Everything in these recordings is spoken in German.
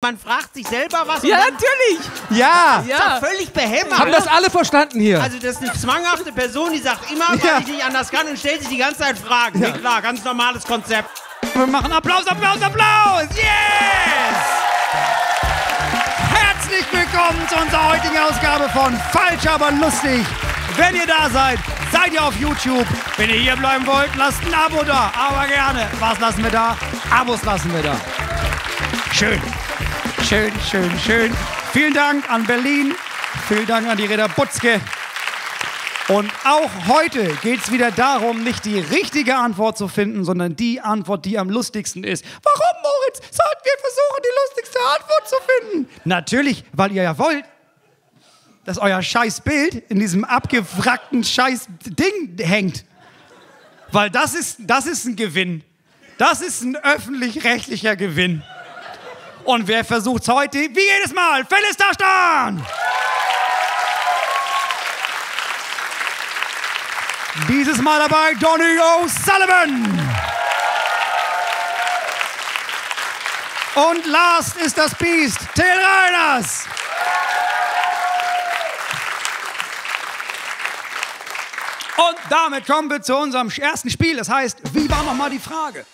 Man fragt sich selber was Ja, und dann natürlich. Ja! ist Ja. doch völlig behämmert. Haben das alle verstanden hier? also das ist eine zwanghafte Person, die sagt immer, weil Ja. ich nicht anders kann und stellt sich die ganze Zeit Fragen. Nee, klar, ganz normales Konzept. Wir machen Applaus, Applaus, Applaus! Yes! Herzlich willkommen zu unserer heutigen Ausgabe von Falsch, aber lustig. Wenn ihr da seid, seid ihr auf YouTube. Wenn ihr hier bleiben wollt, lasst ein Abo da. Aber gerne. Was lassen wir da? Abos lassen wir da. Schön. Schön, schön, schön. Vielen Dank an Berlin. Vielen Dank an die Reda Butzke. Und auch heute geht es wieder darum, nicht die richtige Antwort zu finden, sondern die Antwort, die am lustigsten ist. Warum, Moritz, sollten wir versuchen, die lustigste Antwort zu finden? Natürlich, weil ihr ja wollt, dass euer scheiß Bild in diesem abgewrackten scheiß Ding hängt. Weil das ist, das ist ein Gewinn. Das ist ein öffentlich-rechtlicher Gewinn. Und wer versucht heute, wie jedes Mal, Taschtan! Dieses Mal dabei Donny O'Sullivan. Und last ist das Biest, Till Reiners. Und damit kommen wir zu unserem ersten Spiel. Das heißt, wie war nochmal die Frage?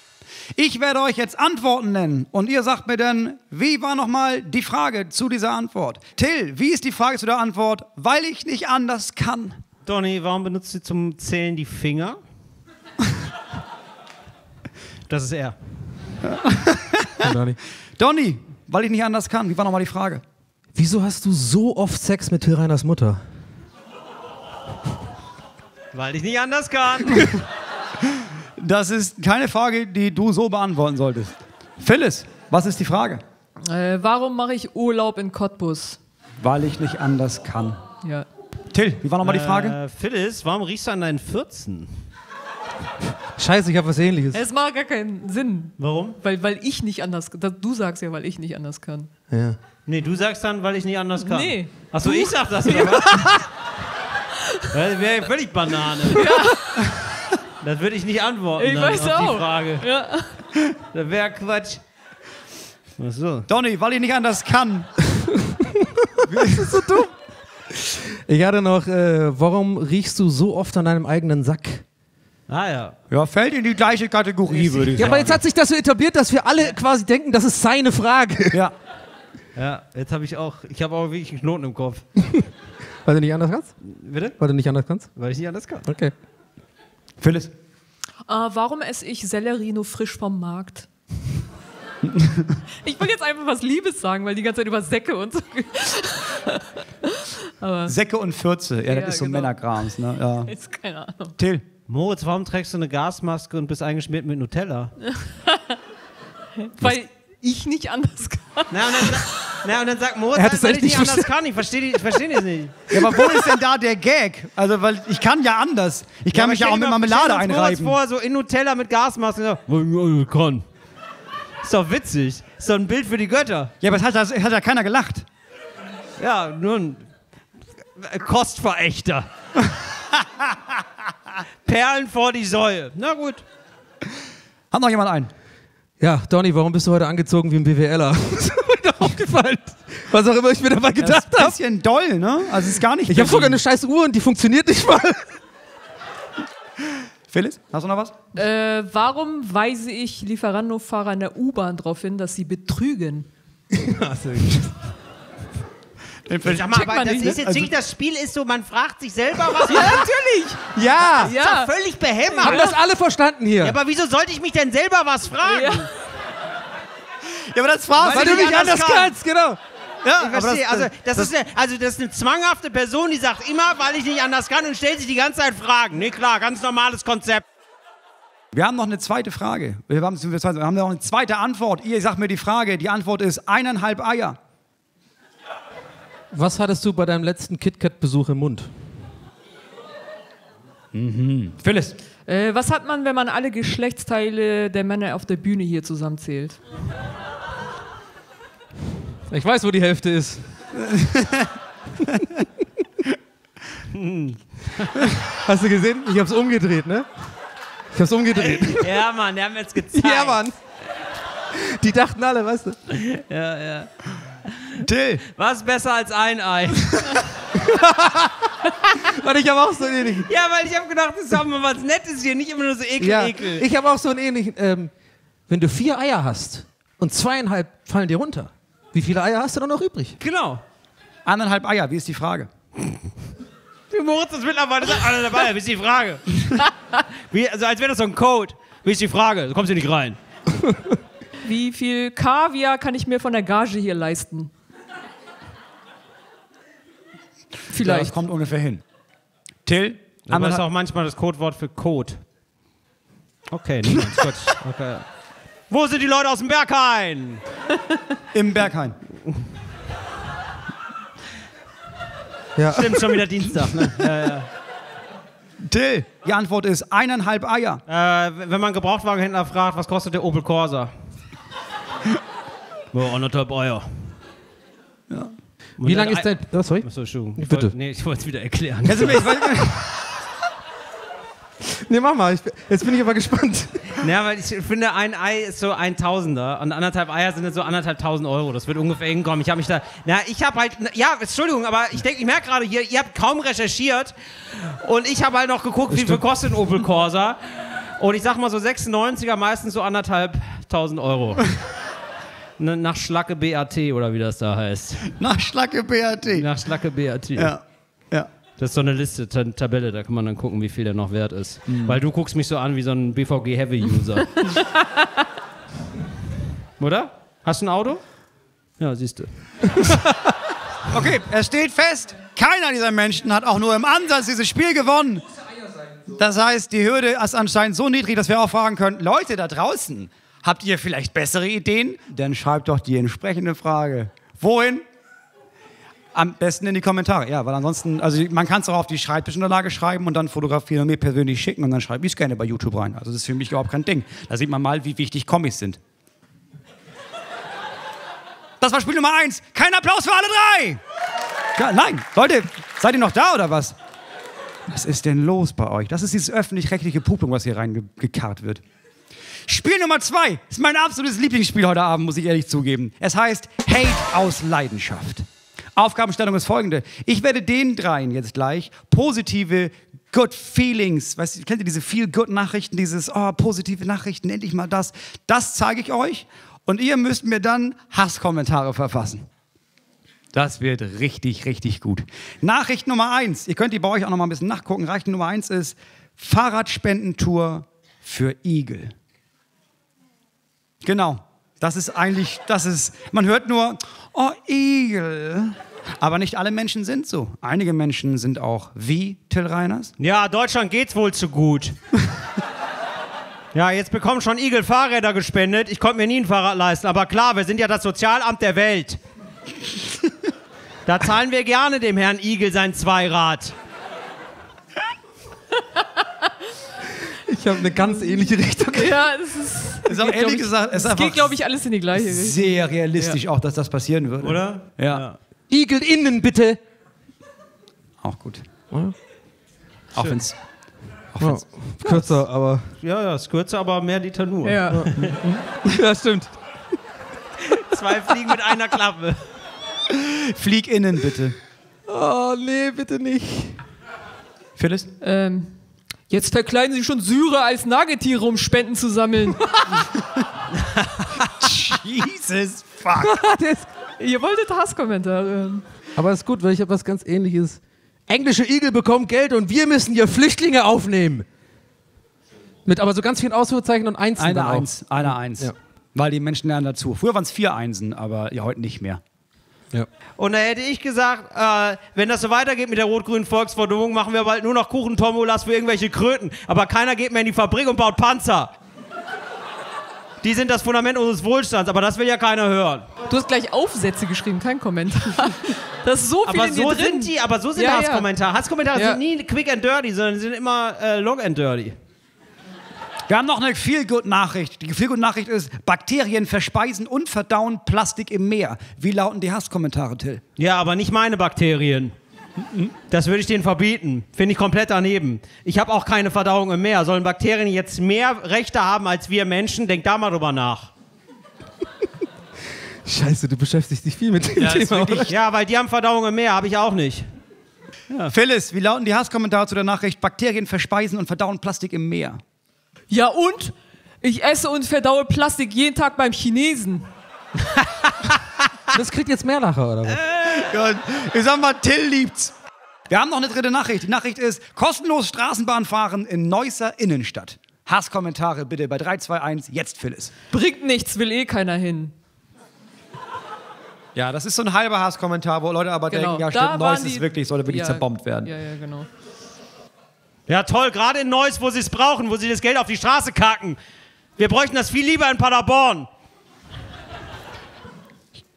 Ich werde euch jetzt Antworten nennen und ihr sagt mir dann, wie war nochmal die Frage zu dieser Antwort? Till, wie ist die Frage zu der Antwort? Weil ich nicht anders kann. Donny, warum benutzt du zum Zählen die Finger? Das ist er. Donny, weil ich nicht anders kann. Wie war nochmal die Frage? Wieso hast du so oft Sex mit Till Reiners Mutter? Weil ich nicht anders kann. Das ist keine Frage, die du so beantworten solltest. Phyllis, was ist die Frage? Äh, warum mache ich Urlaub in Cottbus? Weil ich nicht anders kann. Ja. Till, wie war nochmal die Frage? Äh, Phyllis, warum riechst du an deinen Fürzen? Scheiße, ich habe was ähnliches. Es macht gar keinen Sinn. Warum? Weil, weil ich nicht anders Du sagst ja, weil ich nicht anders kann. Ja. Nee, du sagst dann, weil ich nicht anders kann. Nee. Achso, ich sag das oder was? Das wäre völlig Banane. Das würde ich nicht antworten Ich weiß auf auch. die Frage. Ja. Das wäre Quatsch. Achso. Donny, weil ich nicht anders kann. Ich hatte noch, äh, warum riechst du so oft an deinem eigenen Sack? Ah ja. Ja, fällt in die gleiche Kategorie, würde ich Ja, sagen. aber jetzt hat sich das so etabliert, dass wir alle quasi denken, das ist seine Frage. ja. Ja, jetzt habe ich auch, ich habe auch wirklich einen Knoten im Kopf. Weil du nicht anders kannst? Bitte? Weil du nicht anders kannst? Weil ich nicht anders kann. Okay. Phyllis, Äh, warum esse ich Sellerie nur frisch vom Markt? ich will jetzt einfach was Liebes sagen, weil die ganze Zeit über Säcke und so. Säcke und Fürze. Ja, das Ja, ist so genau. Männerkrams. Ne? Ja. Ist keine Ahnung. Till, Moritz, warum trägst du eine Gasmaske und bist eingeschmiert mit Nutella? Weil ich nicht anders kann. Und dann, sa- na, und dann sagt Moritz, Er hat es weil ich nicht anders kann. Ich verstehe versteh das nicht. ja, aber wo ist denn da der Gag? Also, weil ich kann ja anders. Ich kann aber mich ja auch mit Marmelade uns Moritz einreiben. vor, so in Nutella mit Gasmaske. So, "Ja, ja, kann. Ist doch witzig. Ist doch ein Bild für die Götter. Ja, aber es hat, hat ja keiner gelacht. Ja, nur ein Kostverächter. Perlen vor die Säue. Na gut. Hat noch jemand einen? Ja, Donny, warum bist du heute angezogen wie ein BWLer? das aufgefallen. Was auch immer ich mir dabei Das gedacht ist ein habe. bisschen doll, ne? Also, es ist gar nicht. Ich habe sogar eine scheiß Uhr und die funktioniert nicht mal. Phyllis, hast du noch was? Äh, warum weise ich Lieferando-Fahrer in der U-Bahn darauf hin, dass sie betrügen? Sag mal, aber das nicht, ist ne? jetzt wirklich, das Spiel ist so, man fragt sich selber was. Ja, natürlich! Ja! ist Ja. doch völlig behämmert. Haben das alle verstanden hier? Ja, aber wieso sollte ich mich denn selber was fragen? Ja. Ja, aber das fragst Weil du du nicht anders kann. kannst, genau. Ja, Ich verstehe. das, also, das, ist eine, also, das ist eine zwanghafte Person, die sagt immer, weil ich nicht anders kann und stellt sich die ganze Zeit Fragen. Nee, klar, ganz normales Konzept. Wir haben noch eine zweite Frage. Wir haben, wir haben noch eine zweite Antwort. Ihr sagt mir die Frage. Die Antwort ist eineinhalb Eier. Was hattest du bei deinem letzten KitKat-Besuch im Mund? Phyllis. Äh, was hat man, wenn man alle Geschlechtsteile der Männer auf der Bühne hier zusammenzählt? Ich weiß, wo die Hälfte ist. Hast du gesehen? Ich hab's umgedreht, ne? Ich hab's umgedreht. Ja, Mann, der haben jetzt gezeigt. Ja, Mann. Die dachten alle, weißt du? Ja, ja. Till, Was ist besser als ein Ei? Und ich habe auch so einen ähnlichen. Ja, weil ich habe gedacht, das haben wir was Nettes hier, nicht immer nur so ekel, Ja, ekel. ich habe auch so einen ähnlichen. Ähm, wenn du vier Eier hast und zweieinhalb fallen dir runter, wie viele Eier hast du dann noch übrig? Genau. anderthalb Eier, wie ist die Frage? Wie Moritz das mittlerweile sagt, alle dabei, wie ist die Frage? Wie, also als wäre das so ein Code. Wie ist die Frage? Du kommst hier nicht rein. Wie viel Kaviar kann ich mir von der Gage hier leisten? Das Vielleicht. kommt ungefähr hin. Till, Aber das ist anderthalb, auch manchmal das Codewort für Code. Okay, niemand. Gut. Okay. Wo sind die Leute aus dem Berghain? im Berghain. Ja. Stimmt, schon wieder Dienstag. Ne? Till, die Antwort ist eineinhalb Eier. Äh, wenn man einen Gebrauchtwagenhändler fragt, was kostet der Opel Corsa? Ja, anderthalb Eier. Ja. Wie lange ist dein. Oh, sorry? Achso, Entschuldigung. Ich Bitte. Wollt, nee, ich wollte es wieder erklären. Mir- ich weiß- Nee, mach mal. Ich, jetzt bin ich aber gespannt. Ja, weil ich finde, ein Ei ist so ein Tausender und anderthalb Eier sind so anderthalb tausend Euro. Das wird ungefähr hinkommen. Ich habe mich da. Na, ich habe halt. Ja, Entschuldigung, aber ich denke, ich merke gerade hier, ihr habt kaum recherchiert und ich habe halt noch geguckt, wie viel kostet ein Opel Corsa. Und ich sag mal so 96er, meistens so anderthalb tausend Euro. Ne, Nach Schlacke BAT oder wie das da heißt. Nach Schlacke BAT. Nach Schlacke BAT. Ja. Ja. Das ist so eine Liste, Ta Tabelle, da kann man dann gucken, wie viel der noch wert ist. Weil du guckst mich so an wie so ein BVG-Heavy-User. Oder? Hast du ein Auto? Ja, siehst du. Okay, es steht fest, keiner dieser Menschen hat auch nur im Ansatz dieses Spiel gewonnen. Das heißt, die Hürde ist anscheinend so niedrig, dass wir auch fragen können, Leute da draußen, habt ihr vielleicht bessere Ideen? Dann schreibt doch die entsprechende Frage. Wohin? Am besten in die Kommentare. Ja, weil ansonsten, also man kann es auch auf die Schreibtischunterlage schreiben und dann fotografieren und mir persönlich schicken und dann schreibe ich es gerne bei YouTube rein. Also das ist für mich überhaupt kein Ding. Da sieht man mal, wie wichtig Comics sind. Das war Spiel Nummer eins. Kein Applaus für alle drei. Ja, nein, Leute, seid ihr noch da oder was? Was ist denn los bei euch? Das ist dieses öffentlich-rechtliche Publikum, was hier reingekarrt wird. Spiel Nummer zwei ist mein absolutes Lieblingsspiel heute Abend, muss ich ehrlich zugeben. Es heißt Hate aus Leidenschaft. Aufgabenstellung ist folgende. Ich werde den dreien jetzt gleich positive Good Feelings, weißt du, kennt ihr diese Feel-Good-Nachrichten, dieses, oh, positive Nachrichten, endlich mal das. Das zeige ich euch und ihr müsst mir dann Hasskommentare verfassen. Das wird richtig, richtig gut. Nachricht Nummer eins. Ihr könnt die bei euch auch noch mal ein bisschen nachgucken. Nachricht Nummer eins ist Fahrradspendentour für Igel. Genau. Das ist eigentlich, das ist, man hört nur, oh, Igel. Aber nicht alle Menschen sind so. Einige Menschen sind auch wie Till Reiners. Ja, Deutschland geht's wohl zu gut. ja, jetzt bekommen schon Igel Fahrräder gespendet. Ich konnte mir nie ein Fahrrad leisten. Aber klar, wir sind ja das Sozialamt der Welt. Da zahlen wir gerne dem Herrn Igel sein Zweirad. Ich habe eine ganz ähnliche Richtung. Ja, es ist. Ist auch geht, ehrlich ich, gesagt, es ist es geht, glaube ich, alles in die gleiche Richtung. sehr realistisch auch, dass das passieren würde. Oder? Ja. Igel innen, bitte. Auch gut. Ja. Auch wenn's. Ja, kürzer, aber. Ja, ja, ist kürzer, aber mehr Liter nur. Ja. Ja, stimmt. Zwei Fliegen mit einer Klappe. Flieg innen, bitte. Oh, nee, bitte nicht. Phyllis? Ähm, jetzt verkleiden sie schon Syrer als Nagetiere, um Spenden zu sammeln. Jesus fuck. Ihr wolltet Hasskommentare. Aber ist gut, weil ich habe was ganz ähnliches. Englische Igel bekommen Geld und wir müssen hier Flüchtlinge aufnehmen. Mit aber so ganz vielen Ausrufezeichen und Einsen. Eine. Eins, eine Eins. Ja. Weil die Menschen lernen dazu. Früher waren es vier Einsen, aber ja, heute nicht mehr. Ja. Und da hätte ich gesagt, äh, wenn das so weitergeht mit der rot-grünen Volksverdummung, machen wir bald nur noch Kuchentombolas für irgendwelche Kröten. Aber keiner geht mehr in die Fabrik und baut Panzer. Die sind das Fundament unseres Wohlstands, aber das will ja keiner hören. Du hast gleich Aufsätze geschrieben, kein Kommentar. Das ist so viel Aber in so drin. sind die, aber so sind Ja, ja. Hasskommentare. Hasskommentare Ja. sind nie quick and dirty, sondern sind immer äh, long and dirty. Wir haben noch eine Feelgood-Nachricht. Die Feelgood-Nachricht ist, Bakterien verspeisen und verdauen Plastik im Meer. Wie lauten die Hasskommentare, Till? Ja, aber nicht meine Bakterien. Das würde ich denen verbieten. Finde ich komplett daneben. Ich habe auch keine Verdauung im Meer. Sollen Bakterien jetzt mehr Rechte haben als wir Menschen? Denk da mal drüber nach. Scheiße, du beschäftigst dich viel mit dem Ja, Thema. wirklich- Ja, weil die haben Verdauung im Meer, habe ich auch nicht. Phyllis, wie lauten die Hasskommentare zu der Nachricht? Bakterien verspeisen und verdauen Plastik im Meer. Ja und? Ich esse und verdaue Plastik jeden Tag beim Chinesen. Das kriegt jetzt mehr Lacher, oder was? Gott, ich sag mal, Till liebt's. Wir haben noch eine dritte Nachricht. Die Nachricht ist: kostenlos Straßenbahn fahren in Neusser Innenstadt. Hasskommentare bitte bei 321 jetzt Phyllis. Bringt nichts, will eh keiner hin. Ja, das ist so ein halber Hasskommentar, wo Leute aber Genau. denken, ja stimmt, Neuss ist die- wirklich, sollte wirklich Ja, zerbombt werden. Ja, ja, genau. Ja, toll, gerade in Neuss, wo sie es brauchen, wo sie das Geld auf die Straße kacken. Wir bräuchten das viel lieber in Paderborn.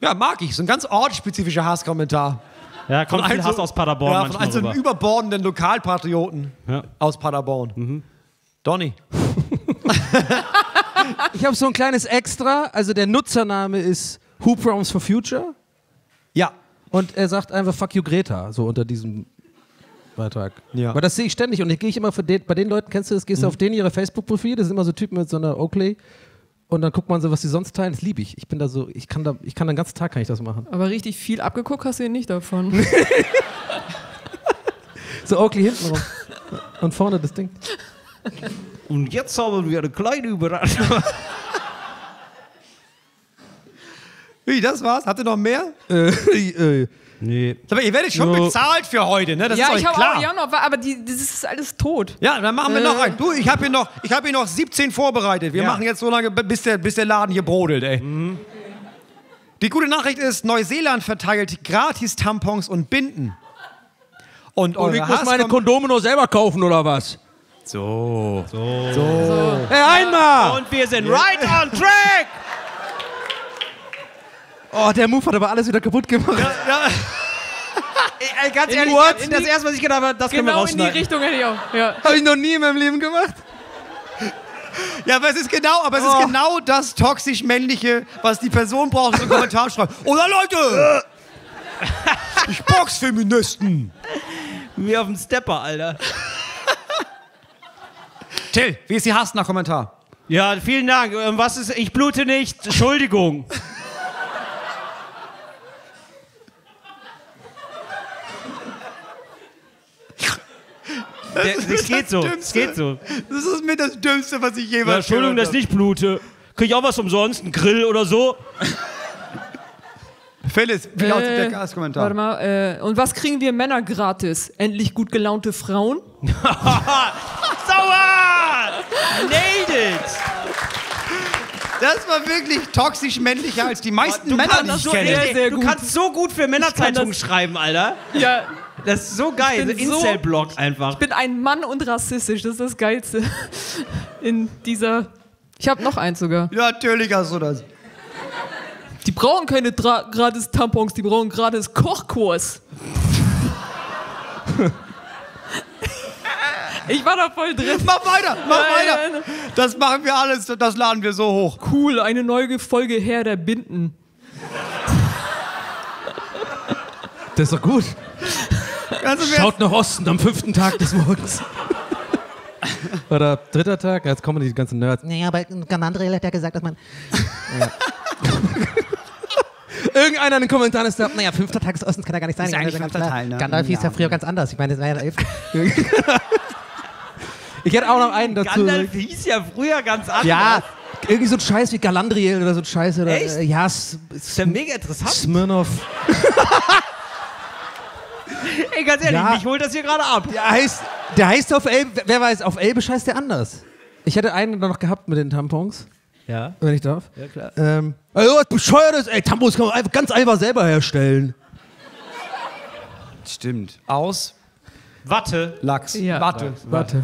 Ja, mag ich. So ein ganz ortsspezifischer Hasskommentar. Ja, kommt viel einem Hass so- aus Paderborn ja, von manchmal einem so einem rüber. überbordenden Lokalpatrioten Ja. aus Paderborn. Donny. Ich habe so ein kleines Extra. Also der Nutzername ist Who Proms for Future. Ja. Und er sagt einfach Fuck you Greta, so unter diesem Beitrag. Ja. Aber das sehe ich ständig und ich gehe ich immer für den, bei den Leuten, kennst du das, gehst du auf denen ihre Facebook-Profil, das sind immer so Typen mit so einer Oakley und dann guckt man so, was sie sonst teilen, das liebe ich. Ich bin da so, ich kann da, ich kann den ganzen Tag kann ich das machen. Aber richtig viel abgeguckt hast du ihn nicht davon. So Oakley hinten rum und vorne das Ding. Und jetzt haben wir eine kleine Überraschung. Wie, das war's? Habt ihr noch mehr? Äh, äh, Nee. Aber ihr werdet schon Jo. bezahlt für heute, ne? Das ja, ist euch ich habe klar. auch ja noch, aber die, das ist alles tot. Ja, dann machen wir noch Äh. einen. Du, ich habe hier, noch- ich hab hier noch 17 vorbereitet. Wir Ja. machen jetzt so lange, bis der, bis der Laden hier brodelt, ey. Die gute Nachricht ist, Neuseeland verteilt gratis Tampons und Binden. Und und ich muss meine Kondome nur selber kaufen oder was? So. Hey, einmal! Und wir sind right on track! Oh, der Move hat aber alles wieder kaputt gemacht. Ey, ganz In ehrlich, what? das erste, was ich gedacht habe, das können wir Genau in die. Richtung hätte ich auch. Ja. Habe ich noch nie in meinem Leben gemacht. Ja, aber es ist genau, aber es Oh. ist genau das toxisch männliche, was die Person braucht, so einen Kommentar schreibt. Oder Leute! Ich box Feministen. Wie auf dem Stepper, Alter. Till, wie ist die Hass nach Kommentar? Ja, vielen Dank. Ähm, Was ist, ich blute nicht. Entschuldigung. Der, das geht so. Es geht so. Das ist mit das Dümmste, was ich jemals Entschuldigung, dass ich nicht blute. Krieg ich auch was umsonst? Ein Grill oder so? Phyllis, wie lautet Äh, der Hasskommentar? Warte mal. Äh, und was kriegen wir Männer gratis? Endlich gut gelaunte Frauen? Sauer! Nailed it! Das war wirklich toxisch männlicher als die meisten Männer, die ich so, kenne. Sehr, sehr du gut. kannst so gut für Männerzeitungen schreiben, Alter. Ja. Das ist so geil. so- Incel-Blog einfach. Ich bin ein Mann und rassistisch. Das ist das Geilste. In dieser. Ich habe noch eins sogar. Natürlich hast du das. Die brauchen keine Dra gratis Tampons, die brauchen gratis Kochkurs. ich war da voll drin. Mach weiter, mach Nein, weiter. nein. Das machen wir alles, das laden wir so hoch. Cool, eine neue Folge Herr der Binden. Das ist doch gut. Also Schaut nach Osten am fünften Tag des Morgens. Oder dritter Tag, jetzt kommen die ganzen Nerds. Naja, aber Galandriel hat ja gesagt, dass man. Irgendeiner in den Kommentaren ist da. Naja, fünfter Tag des Ostens kann ja gar nicht sein. Ist eigentlich fünfter. Teil, ne? Gandalf hieß Ja. ja früher ganz anders. Ich meine, das war ja der elfte. Ich hätte auch noch einen dazu. Gandalf hieß ja früher ganz anders. Ja, irgendwie so ein Scheiß wie Galandriel oder so ein Scheiß. Oder, Echt? Äh, ja, ist ja mega interessant. Smirnov. Ey, ganz ehrlich, Ja. mich holt das hier gerade ab. Der heißt, der heißt auf Elbe, wer weiß, auf Elbisch heißt der anders. Ich hätte einen noch gehabt mit den Tampons, Ja. wenn ich darf. Ja, klar. Ähm, also was bescheuertes, ey, Tampons kann man einfach, ganz einfach selber herstellen. Stimmt. Aus Watte. Lachs. Ja. Warte. Warte.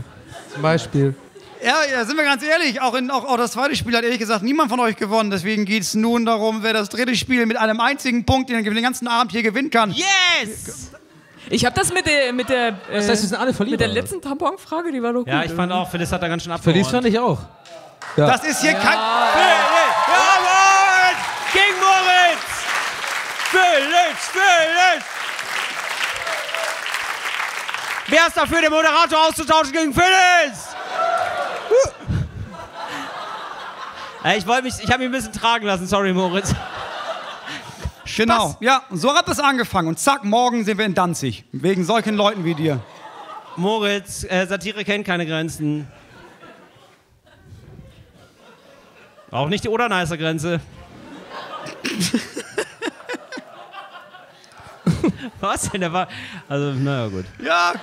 Zum Beispiel. Ja, ja, sind wir ganz ehrlich, auch, in, auch, auch das zweite Spiel hat ehrlich gesagt niemand von euch gewonnen. Deswegen geht es nun darum, wer das dritte Spiel mit einem einzigen Punkt den, den ganzen Abend hier gewinnen kann. Yes! Ich habe das mit der, mit der, äh, Das heißt, wir sind alle mit der oder? letzten Tamponfrage, die war doch gut. Ja, ich fand auch, Phyllis hat da ganz schön abgeräumt. Verlies fand ich auch. Das ist hier kein. Phyllis! Ja, Moritz! Gegen Moritz! Phyllis! Phyllis! Wer ist dafür, den Moderator auszutauschen gegen Phyllis? Ich wollte mich, ich habe mich ein bisschen tragen lassen, sorry Moritz. Spaß. Genau, ja, und so hat es angefangen. Und zack, morgen sind wir in Danzig. Wegen solchen Leuten wie dir. Moritz, äh, Satire kennt keine Grenzen. Auch nicht die Oder-Neißer Grenze. Was denn? Der war. Also, naja, gut. Ja,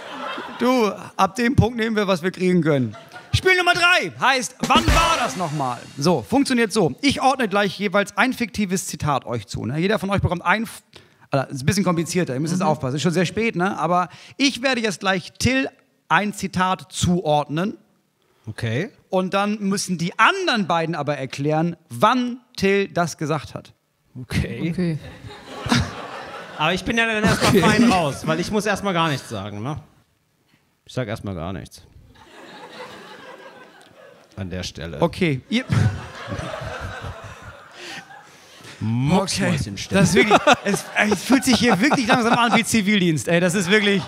du, ab dem Punkt nehmen wir, was wir kriegen können. Spiel Nummer drei heißt, wann war das nochmal? So, funktioniert so. Ich ordne gleich jeweils ein fiktives Zitat euch zu. Ne? Jeder von euch bekommt ein. F- Also, ist ein bisschen komplizierter, ihr müsst jetzt aufpassen. Ist schon sehr spät, ne? Aber ich werde jetzt gleich Till ein Zitat zuordnen. Okay. Und dann müssen die anderen beiden aber erklären, wann Till das gesagt hat. Okay. Okay. Aber ich bin ja dann erstmal fein raus, weil ich muss erstmal gar nichts sagen, ne? Ich sag erstmal gar nichts. An der Stelle. Okay. Ihr, Mucksmäuschenstelle. das ist wirklich, es, es fühlt sich hier wirklich langsam an wie Zivildienst, ey. Das ist wirklich.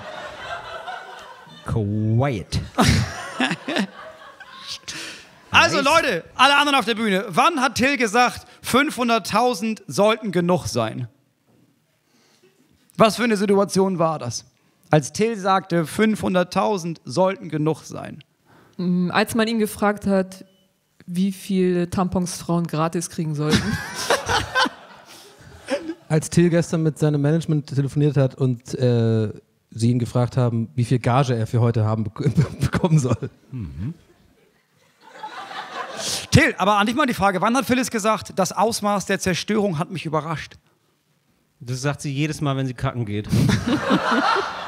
Quiet. Also Leute, alle anderen auf der Bühne. Wann hat Till gesagt, 500.000 sollten genug sein? Was für eine Situation war das? Als Till sagte, 500.000 sollten genug sein. Als man ihn gefragt hat, wie viele Tampons Frauen gratis kriegen sollten. Als Till gestern mit seinem Management telefoniert hat und äh, sie ihn gefragt haben, wie viel Gage er für heute haben bek bekommen soll. Till, aber an dich mal die Frage, wann hat Phyllis gesagt, das Ausmaß der Zerstörung hat mich überrascht? Das sagt sie jedes Mal, wenn sie kacken geht.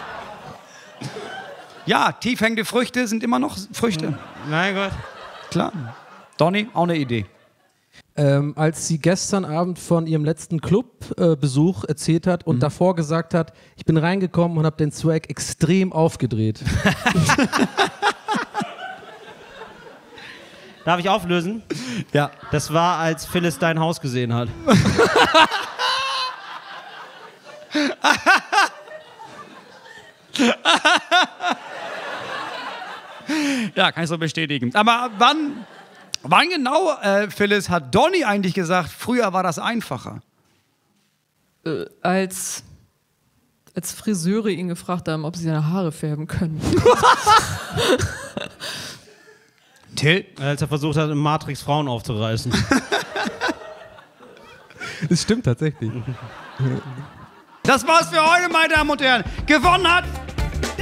Ja, tief hängende Früchte sind immer noch Früchte. Mein Gott. Klar. Donny, auch eine Idee. Ähm, als sie gestern Abend von ihrem letzten Clubbesuch erzählt hat und davor gesagt hat, ich bin reingekommen und habe den Swag extrem aufgedreht. Darf ich auflösen? Ja. Das war, als Phyllis dein Haus gesehen hat. Ja, kann ich so bestätigen. Aber wann, wann genau, äh, Phyllis, hat Donny eigentlich gesagt, früher war das einfacher? äh, als, als Friseure ihn gefragt haben, ob sie seine Haare färben können. Till? Als er versucht hat, im Matrix Frauen aufzureißen. Das stimmt tatsächlich. Das war's für heute, meine Damen und Herren. Gewonnen hat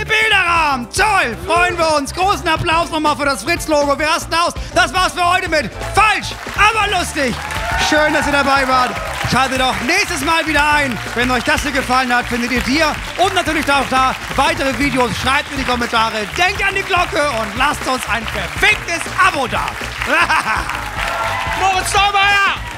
der Bilderrahmen. Toll, freuen wir uns. Großen Applaus nochmal für das Fritz-Logo. Wir rasten aus. Das war's für heute mit Falsch, aber lustig. Schön, dass ihr dabei wart. Schaltet doch nächstes Mal wieder ein. Wenn euch das hier gefallen hat, findet ihr hier und natürlich auch da weitere Videos. Schreibt in die Kommentare, denkt an die Glocke und lasst uns ein verficktes Abo da. Moritz Neumann!